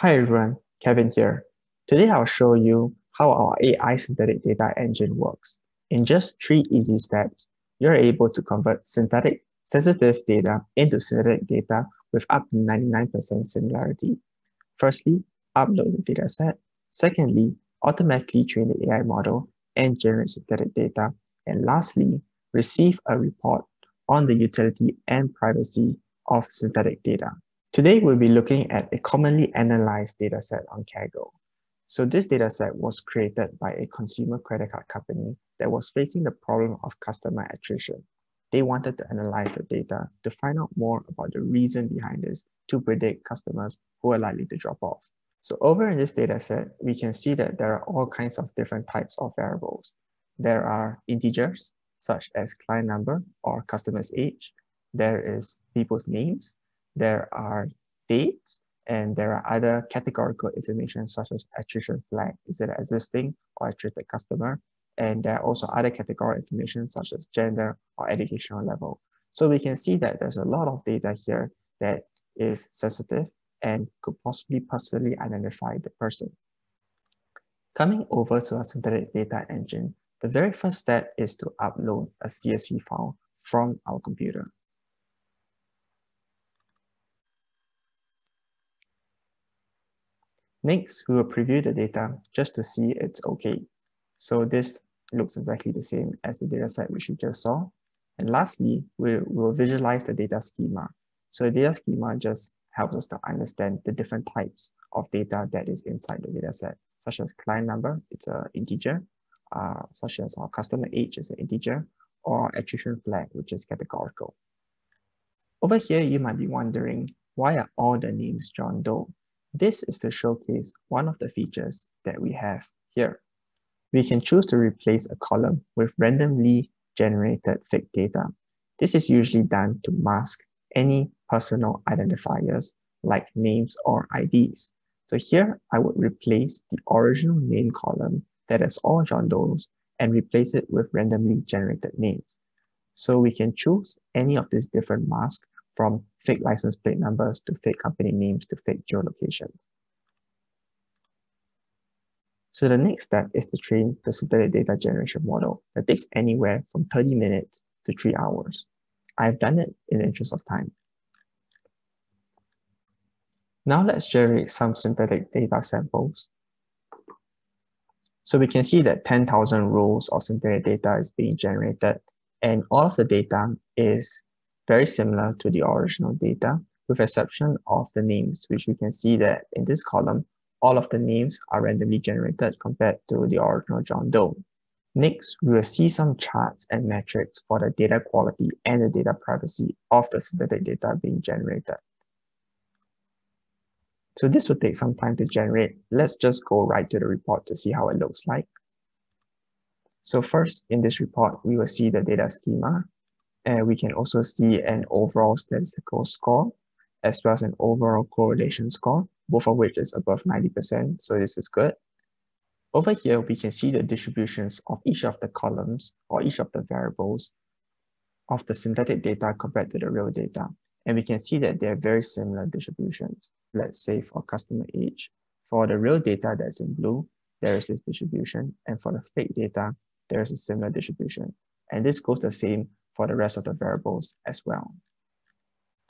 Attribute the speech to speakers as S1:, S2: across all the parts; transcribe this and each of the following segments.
S1: Hi everyone, Kevin here. Today I'll show you how our AI synthetic data engine works. In just three easy steps, you're able to convert synthetic sensitive data into synthetic data with up to 99% similarity. Firstly, upload the dataset. Secondly, automatically train the AI model and generate synthetic data. And lastly, receive a report on the utility and privacy of synthetic data. Today, we'll be looking at a commonly analyzed dataset on Kaggle. So this dataset was created by a consumer credit card company that was facing the problem of customer attrition. They wanted to analyze the data to find out more about the reason behind this to predict customers who are likely to drop off. So over in this dataset, we can see that there are all kinds of different types of variables. There are integers, such as client number or customer's age. There is people's names, there are dates, and there are other categorical information such as attrition flag. Is it existing or attrited customer? And there are also other categorical information such as gender or educational level. So we can see that there's a lot of data here that is sensitive and could possibly personally identify the person. Coming over to our synthetic data engine, the very first step is to upload a CSV file from our computer. Next, we will preview the data just to see it's okay. So this looks exactly the same as the dataset which we just saw. And lastly, we will visualize the data schema. So the data schema just helps us to understand the different types of data that is inside the dataset, such as client number, it's an integer, uh, such as our customer age is an integer, or attrition flag, which is categorical. Over here, you might be wondering, why are all the names John Doe? This is to showcase one of the features that we have here. We can choose to replace a column with randomly generated fake data. This is usually done to mask any personal identifiers like names or IDs. So here I would replace the original name column that is all John Doe's and replace it with randomly generated names. So we can choose any of these different masks from fake license plate numbers to fake company names to fake geolocations. So the next step is to train the synthetic data generation model that takes anywhere from 30 minutes to three hours. I've done it in the interest of time. Now let's generate some synthetic data samples. So we can see that 10,000 rows of synthetic data is being generated and all of the data is very similar to the original data, with exception of the names, which we can see that in this column, all of the names are randomly generated compared to the original John Doe. Next, we will see some charts and metrics for the data quality and the data privacy of the synthetic data being generated. So this will take some time to generate. Let's just go right to the report to see how it looks like. So first, in this report, we will see the data schema, and we can also see an overall statistical score as well as an overall correlation score, both of which is above 90%, so this is good. Over here, we can see the distributions of each of the columns or each of the variables of the synthetic data compared to the real data. And we can see that they're very similar distributions. Let's say for customer age, for the real data that's in blue, there is this distribution. And for the fake data, there is a similar distribution. And this goes the same for the rest of the variables as well.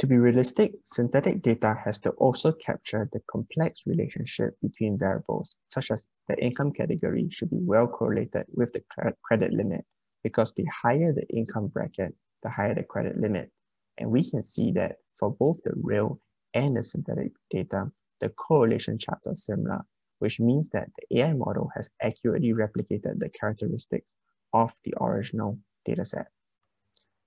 S1: To be realistic, synthetic data has to also capture the complex relationship between variables, such as the income category should be well correlated with the credit limit, because the higher the income bracket, the higher the credit limit. And we can see that for both the real and the synthetic data, the correlation charts are similar, which means that the AI model has accurately replicated the characteristics of the original dataset.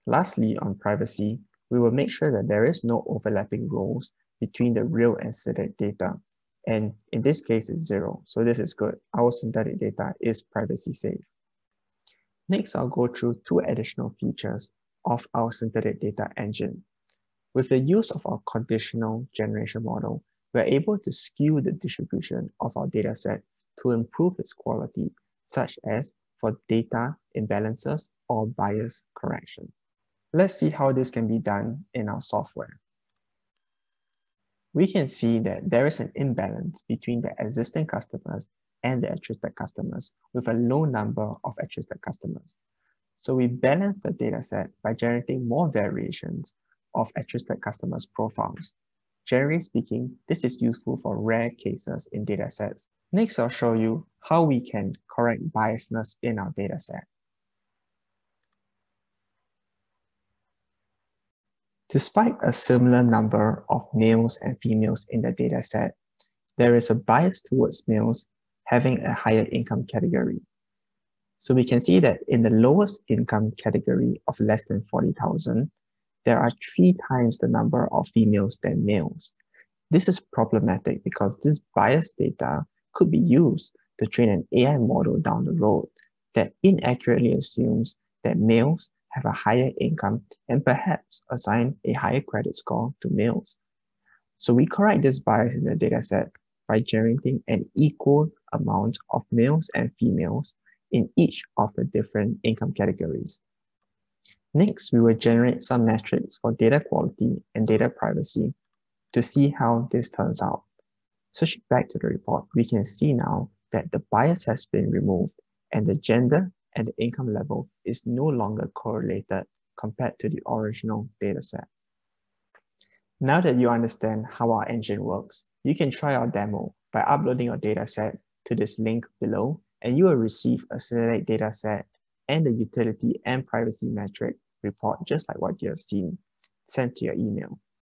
S1: Lastly, on privacy, we will make sure that there is no overlapping roles between the real and synthetic data. And in this case, it's zero. So this is good. Our synthetic data is privacy safe. Next, I'll go through two additional features of our synthetic data engine. With the use of our conditional generation model, we're able to skew the distribution of our dataset to improve its quality, such as for data imbalances or bias correction. Let's see how this can be done in our software. we can see that there is an imbalance between the existing customers and the attributed customers with a low number of attributed customers. So we balance the dataset by generating more variations of attributed customers profiles. Generally speaking, this is useful for rare cases in datasets. Next, I'll show you how we can correct biasness in our dataset. Despite a similar number of males and females in the dataset, there is a bias towards males having a higher income category. So we can see that in the lowest income category of less than 40,000, there are three times the number of females than males. This is problematic because this bias data could be used to train an AI model down the road that inaccurately assumes that males have a higher income and perhaps assign a higher credit score to males. So we correct this bias in the dataset by generating an equal amount of males and females in each of the different income categories. Next, we will generate some metrics for data quality and data privacy to see how this turns out. Switching back to the report, we can see now that the bias has been removed and the gender and the income level is no longer correlated compared to the original dataset. Now that you understand how our engine works, you can try our demo by uploading your dataset to this link below and you will receive a Synthetic dataset and the utility and privacy metric report just like what you have seen sent to your email.